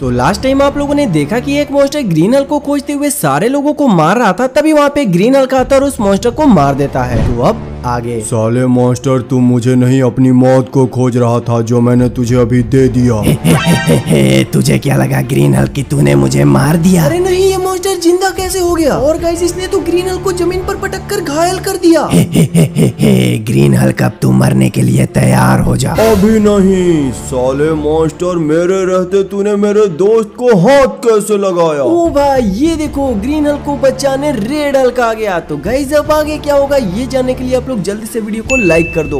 तो last time आप लोगों ने देखा कि एक मोस्टर ग्रीन हल को खोजते हुए सारे लोगों को मार रहा था, तभी वहाँ पे ग्रीन हल का आता और उस मोस्टर को मार देता है। तो अब आगे। साले मॉन्स्टर तू मुझे नहीं अपनी मौत को खोज रहा था जो मैंने तुझे अभी दे दिया। तुझे क्या लगा ग्रीन हल की तूने मुझे मार दिया? अरे नहीं ये मॉन्स्टर ज़िंदा कैसे हो गया? और गाइस इसने तो ग्रीन हल को ज़मीन पर पटक कर घायल कर दिया। ग्रीन हल कब तू मरने के लिए तैयार हो जा? अभी नहीं साले मॉन्स्टर मेरे रहते तूने मेरे दोस्त को हाथ कैसे लगाया? ओ भाई ये देखो ग्रीन हल को बचाने रेड हल का आ गया। तो गाइस अब आगे क्या होगा ये जानने के लिए लोग जल्दी से वीडियो को लाइक कर दो।